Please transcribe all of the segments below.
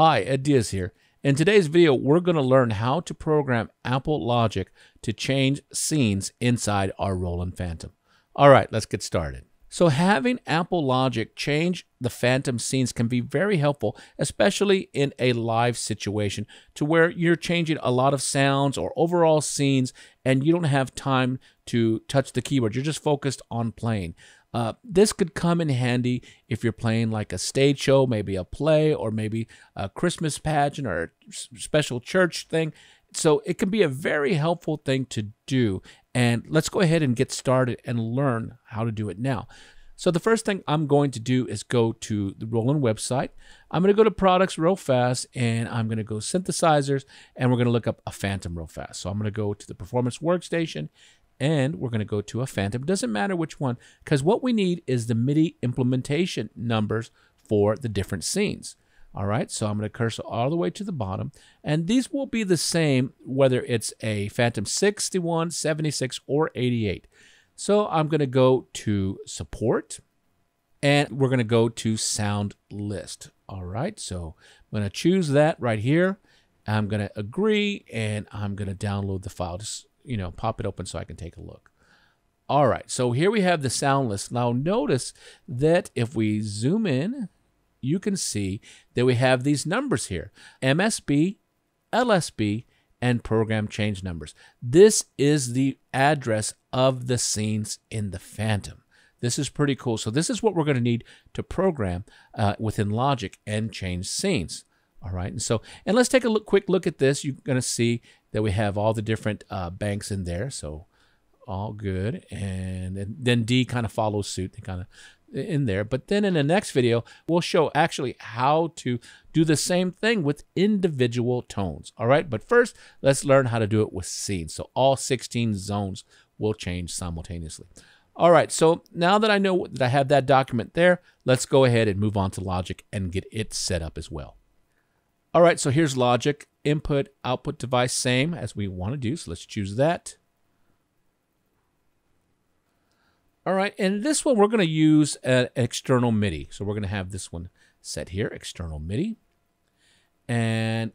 Hi, Ed Diaz here. In today's video, we're going to learn how to program Apple Logic to change scenes inside our Roland Fantom. All right, let's get started. So having Apple Logic change the Fantom scenes can be very helpful, especially in a live situation to where you're changing a lot of sounds or overall scenes and you don't have time to touch the keyboard. You're just focused on playing. Uh, this could come in handy if you're playing like a stage show, maybe a play, or maybe a Christmas pageant or a special church thing. So it can be a very helpful thing to do. And let's go ahead and get started and learn how to do it now. So the first thing I'm going to do is go to the Roland website. I'm going to go to products real fast and I'm going to go synthesizers and we're going to look up a Fantom real fast. So I'm going to go to the performance workstation and we're going to go to a Fantom. Doesn't matter which one, because what we need is the MIDI implementation numbers for the different scenes. All right, so I'm going to cursor all the way to the bottom, and these will be the same whether it's a Fantom 61, 76, or 88. So I'm going to go to Support, and we're going to go to Sound List. All right, so I'm going to choose that right here. I'm going to agree, and I'm going to download the file. Just you know, pop it open so I can take a look. All right, so here we have the sound list. Now notice that if we zoom in, you can see that we have these numbers here, MSB, LSB, and program change numbers. This is the address of the scenes in the Fantom. This is pretty cool. So this is what we're going to need to program uh, within Logic and change scenes. All right, and so and let's take a look, quick look at this. You're going to see that we have all the different uh, banks in there, so all good. And, then D kind of follows suit, they kind of in there. But then in the next video, we'll show actually how to do the same thing with individual tones. All right, but first, let's learn how to do it with scenes. So all 16 zones will change simultaneously. All right, so now that I know that I have that document there, let's go ahead and move on to Logic and get it set up as well. All right, so here's logic, input, output device, same as we want to do. So let's choose that. All right, and this one we're going to use an external MIDI. So we're going to have this one set here, external MIDI. And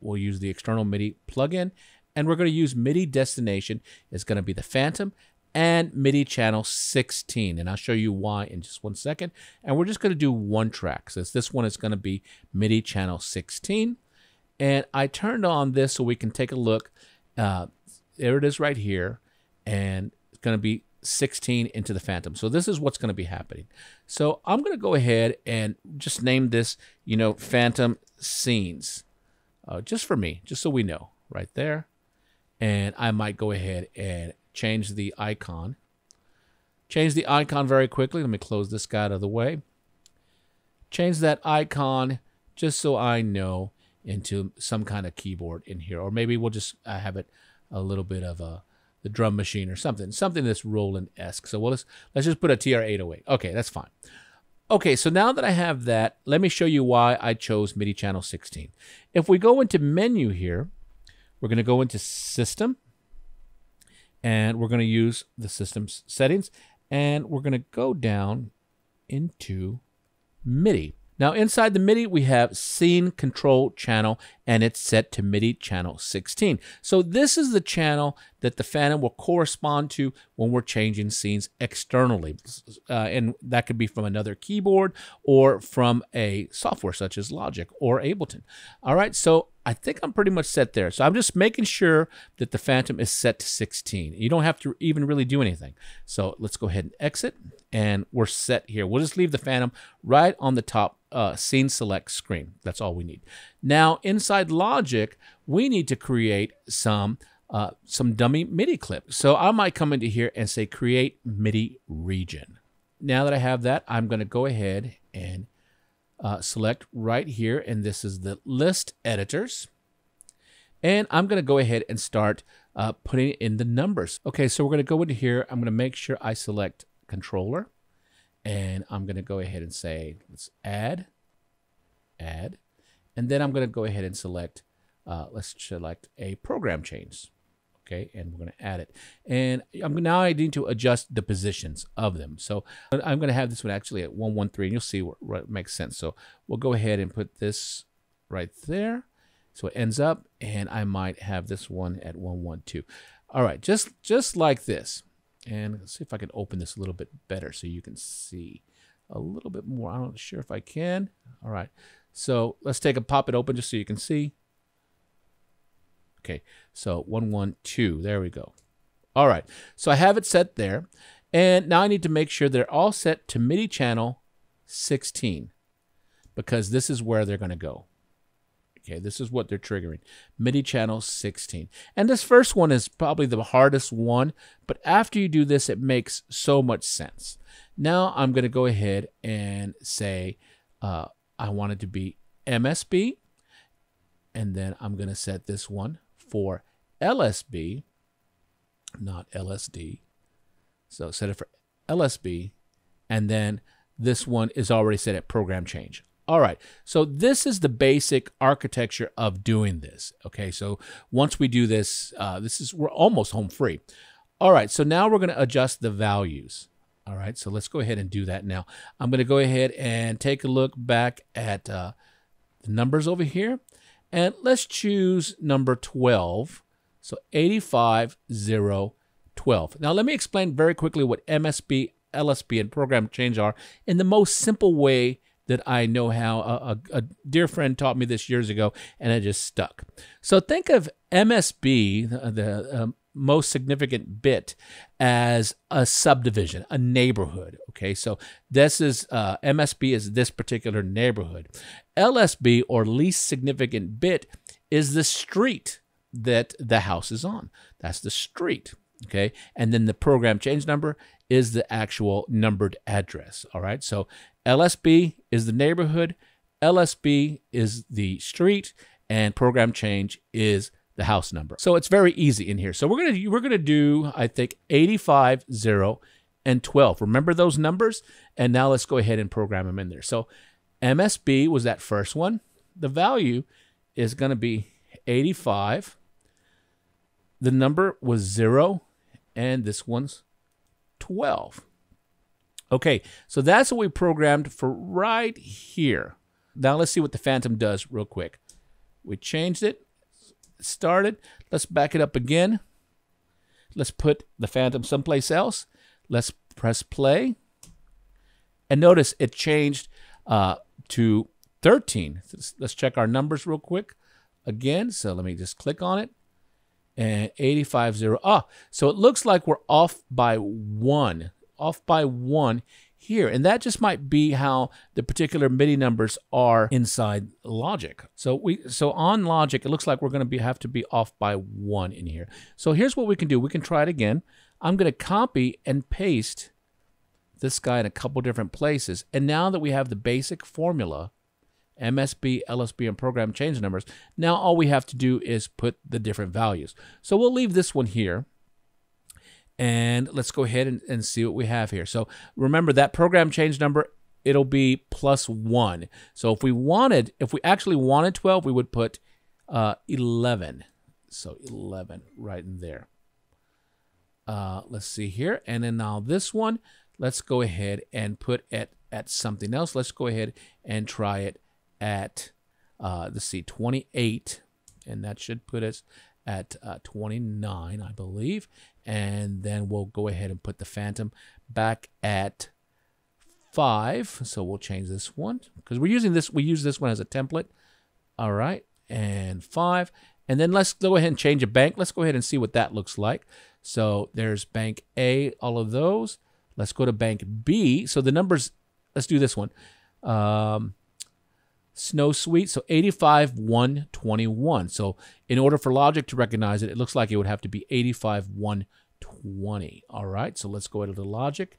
we'll use the external MIDI plugin. And we're going to use MIDI destination. It's going to be the Fantom and MIDI channel 16. And I'll show you why in just one second. And we're just going to do one track. So this one is going to be MIDI channel 16. And I turned on this so we can take a look. Uh, there it is right here. And it's going to be 16 into the Fantom. So this is what's going to be happening. So I'm going to go ahead and just name this, you know, Fantom Scenes. Uh, just for me, just so we know right there. And I might go ahead and change the icon. Change the icon very quickly. Let me close this guy out of the way. Change that icon just so I know into some kind of keyboard in here. Or maybe we'll just uh, have it a little bit of a the drum machine or something. Something that's Roland-esque. So we'll just, let's just put a TR-808. Okay, that's fine. Okay, so now that I have that, let me show you why I chose MIDI channel 16. If we go into menu here, we're going to go into system and we're going to use the system settings and we're going to go down into MIDI. Now inside the MIDI, we have scene control channel and it's set to MIDI channel 16. So this is the channel that the Fantom will correspond to when we're changing scenes externally. Uh, and that could be from another keyboard or from a software such as Logic or Ableton. All right, so I think I'm pretty much set there. So I'm just making sure that the Fantom is set to 16. You don't have to even really do anything. So let's go ahead and exit and we're set here. We'll just leave the Fantom right on the top uh, scene select screen. That's all we need. Now inside Logic, we need to create some uh, some dummy MIDI clips. So I might come into here and say create MIDI region. Now that I have that, I'm going to go ahead and uh, select right here, and this is the list editors. And I'm going to go ahead and start uh, putting in the numbers. Okay, so we're going to go into here. I'm going to make sure I select controller. And I'm going to go ahead and say, let's add, add. And then I'm going to go ahead and select, uh, let's select a program change. Okay, and we're going to add it. And I'm now I need to adjust the positions of them. So I'm going to have this one actually at 113. and You'll see what, what makes sense. So we'll go ahead and put this right there. So it ends up, and I might have this one at 112. All right, just just like this. And let's see if I can open this a little bit better so you can see a little bit more. I'm not sure if I can. All right, so let's take a pop it open just so you can see. Okay, so 112, there we go. All right, so I have it set there. And now I need to make sure they're all set to MIDI channel 16 because this is where they're going to go. Okay, this is what they're triggering. MIDI channel 16. And this first one is probably the hardest one, but after you do this, it makes so much sense. Now I'm going to go ahead and say uh, I want it to be MSB, and then I'm going to set this one for LSB, not LSD. So set it for LSB, and then this one is already set at program change. All right, so this is the basic architecture of doing this. Okay, so once we do this, uh, this is we're almost home free. All right, so now we're going to adjust the values. All right, so let's go ahead and do that now. I'm going to go ahead and take a look back at uh, the numbers over here, and let's choose number 12. So 850 12. Now, let me explain very quickly what MSB, LSB, and program change are in the most simple way that I know how. A, a, a, dear friend taught me this years ago, and it just stuck. So think of MSB, the, the um, most significant bit, as a subdivision, a neighborhood. Okay, so this is uh, MSB is this particular neighborhood. LSB, or least significant bit, is the street that the house is on. That's the street okay? And then the program change number is the actual numbered address, all right? So LSB is the neighborhood, LSB is the street, and program change is the house number. So it's very easy in here. So we're gonna we're gonna do I think 85, 0, and 12. Remember those numbers? And now let's go ahead and program them in there. So MSB was that first one. The value is gonna be 85. The number was 0 and this one's 12. Okay, so that's what we programmed for right here. Now let's see what the Fantom does real quick. We changed it, started. Let's back it up again. Let's put the Fantom someplace else. Let's press play. And notice it changed uh, to 13. Let's check our numbers real quick again. So let me just click on it and 85.0. Ah, so it looks like we're off by one, off by one here. And that just might be how the particular MIDI numbers are inside Logic. So we so on Logic, it looks like we're going to be have to be off by one in here. So here's what we can do. We can try it again. I'm going to copy and paste this guy in a couple different places. And now that we have the basic formula, MSB, LSB, and program change numbers. Now all we have to do is put the different values. So we'll leave this one here. And let's go ahead and, and see what we have here. So remember that program change number, it'll be plus one. So if we wanted, if we actually wanted 12, we would put uh, 11. So 11 right in there. Uh, let's see here. And then now this one, let's go ahead and put it at something else. Let's go ahead and try it at, uh, let's see, 28, and that should put us at uh, 29, I believe. And then we'll go ahead and put the Fantom back at 5. So we'll change this one because we're using this, we use this one as a template. All right, and 5. And then let's go ahead and change a bank. Let's go ahead and see what that looks like. So there's bank A, all of those. Let's go to bank B. So the numbers, let's do this one. Um, Snow Suite. So 85, 121. So in order for Logic to recognize it, it looks like it would have to be 85, 120. All right, so let's go to the Logic.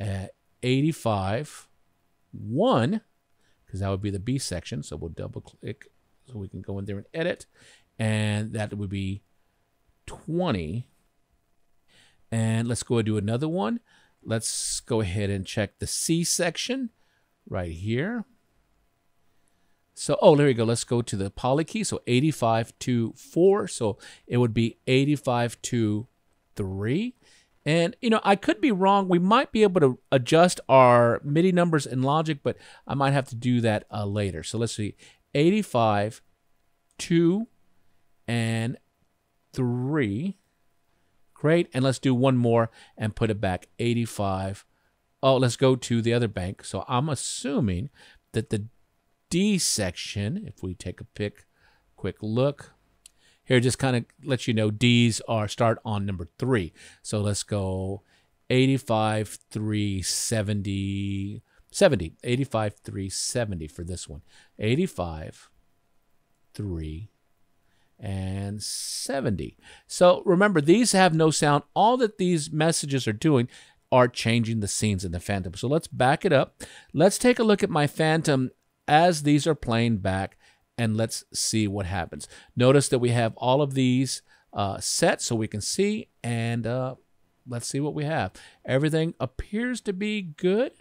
Uh, 85, 1, because that would be the B section. So we'll double click so we can go in there and edit. And that would be 20. And let's go and do another one. Let's go ahead and check the C section right here. So, oh, there we go. Let's go to the poly key. So 85 to 4. So it would be 85 to 3. And, you know, I could be wrong. We might be able to adjust our MIDI numbers in Logic, but I might have to do that uh, later. So let's see. 85, 2, and 3. Great. And let's do one more and put it back. 85. Oh, let's go to the other bank. So I'm assuming that the D section, if we take a pick, quick look, here just kind of lets you know D's are start on number three. So let's go 85, 370, 70, 85, 370 for this one. 85, 3, and 70. So remember, these have no sound. All that these messages are doing are changing the scenes in the Fantom. So let's back it up. Let's take a look at my Fantom as these are playing back and let's see what happens. Notice that we have all of these uh, set so we can see and uh, let's see what we have. Everything appears to be good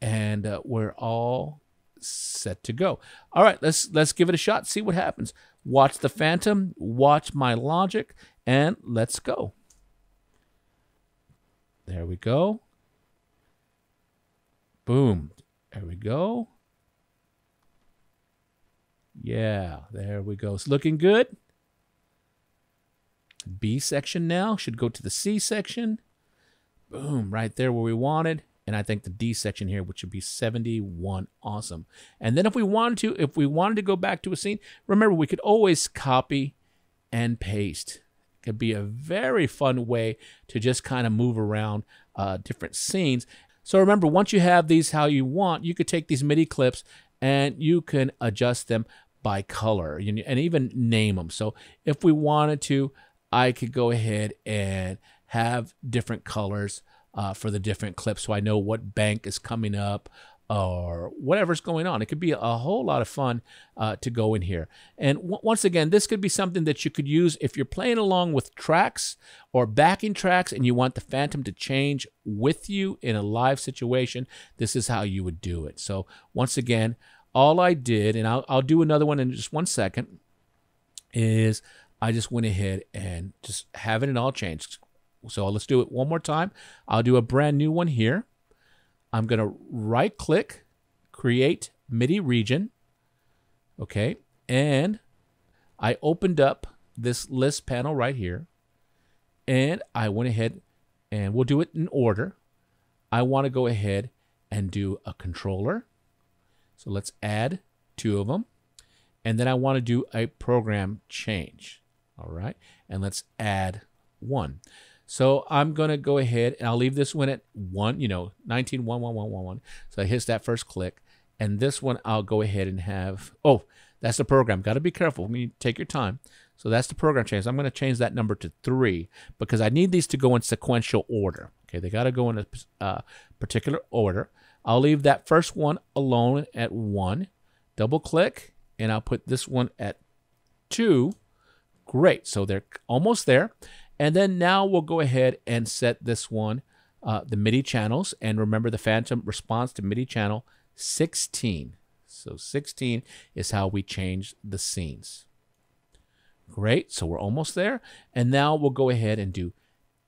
and uh, we're all set to go. All right, let's let's give it a shot, see what happens. Watch the Fantom, watch my logic, and let's go. There we go. Boom. There we go. Yeah, there we go. It's looking good. B section now should go to the C section. Boom, right there where we wanted. And I think the D section here, which would be 71. Awesome. And then if we wanted to, if we wanted to go back to a scene, remember we could always copy and paste. It could be a very fun way to just kind of move around uh, different scenes. So remember, once you have these how you want, you could take these MIDI clips and you can adjust them by color and even name them. So if we wanted to, I could go ahead and have different colors uh, for the different clips so I know what bank is coming up or whatever's going on. It could be a whole lot of fun uh, to go in here. And once again, this could be something that you could use if you're playing along with tracks or backing tracks and you want the Fantom to change with you in a live situation. This is how you would do it. So once again, all I did, and I'll, I'll do another one in just one second, is I just went ahead and just having it all changed. So let's do it one more time. I'll do a brand new one here. I'm going to right click, create MIDI region. Okay. And I opened up this list panel right here. And I went ahead and we'll do it in order. I want to go ahead and do a controller. So let's add two of them. And then I want to do a program change. All right. And let's add one. So I'm going to go ahead and I'll leave this one at one, you know, 19, 1, 1, 1, 1, 1. So I hit that first click. And this one I'll go ahead and have, oh, that's the program. Got to be careful. Take your time. So that's the program change. I'm going to change that number to three because I need these to go in sequential order. Okay, they got to go in a uh, particular order. I'll leave that first one alone at one. Double click, and I'll put this one at two. Great. So they're almost there. And then now we'll go ahead and set this one, uh, the MIDI channels. And remember the Fantom responds to MIDI channel 16. So 16 is how we change the scenes. Great, so we're almost there. And now we'll go ahead and do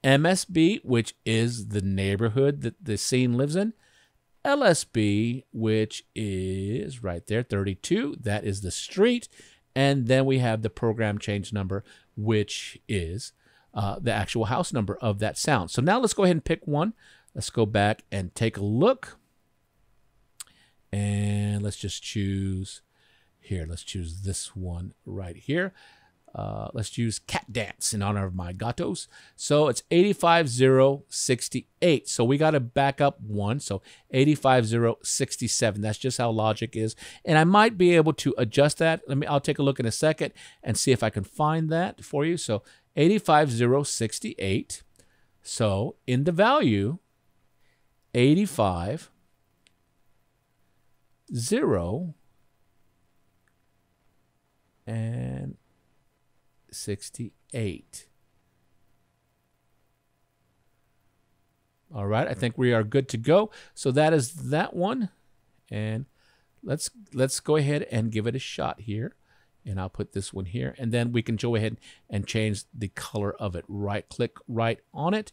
MSB, which is the neighborhood that the scene lives in. LSB, which is right there, 32. That is the street. And then we have the program change number, which is uh, the actual house number of that sound. So now let's go ahead and pick one. Let's go back and take a look. And let's just choose here. Let's choose this one right here. Uh, let's use Cat Dance in honor of my gatos. So it's 85068. So we got to back up one. So 85067. That's just how logic is. And I might be able to adjust that. Let me, I'll take a look in a second and see if I can find that for you. So 85068. So in the value, 85, 0, and 68. All right, I think we are good to go. So that is that one. And let's let's go ahead and give it a shot here and I'll put this one here and then we can go ahead and change the color of it right click right on it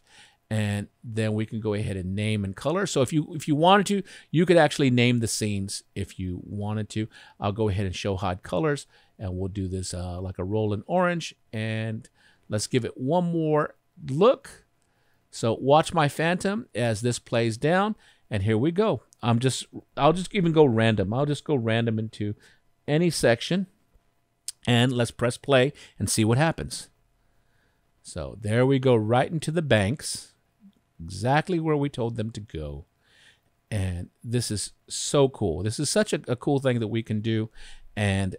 and then we can go ahead and name and color. So if you if you wanted to, you could actually name the scenes if you wanted to. I'll go ahead and show hide colors, and we'll do this uh, like a Roland orange. And let's give it one more look. So watch my Fantom as this plays down, and here we go. I'm just I'll just even go random. I'll just go random into any section, and let's press play and see what happens. So there we go, right into the banks, exactly where we told them to go. And this is so cool. This is such a, a cool thing that we can do and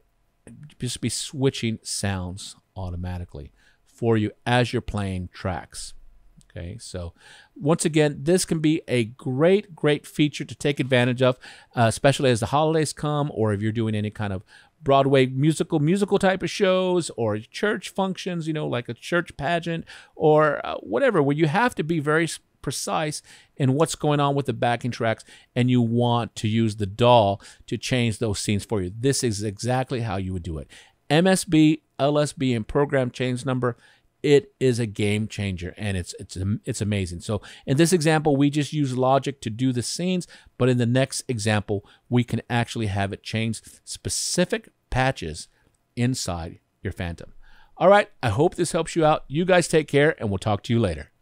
just be switching sounds automatically for you as you're playing tracks. Okay, so once again, this can be a great, great feature to take advantage of, uh, especially as the holidays come, or if you're doing any kind of Broadway musical, musical type of shows, or church functions, you know, like a church pageant, or uh, whatever, where you have to be very precise in what's going on with the backing tracks, and you want to use the DAW to change those scenes for you. This is exactly how you would do it. MSB, LSB, and program change number it is a game changer and it's it's it's amazing. So in this example, we just use Logic to do the scenes, but in the next example, we can actually have it change specific patches inside your Fantom. All right, I hope this helps you out. You guys take care and we'll talk to you later.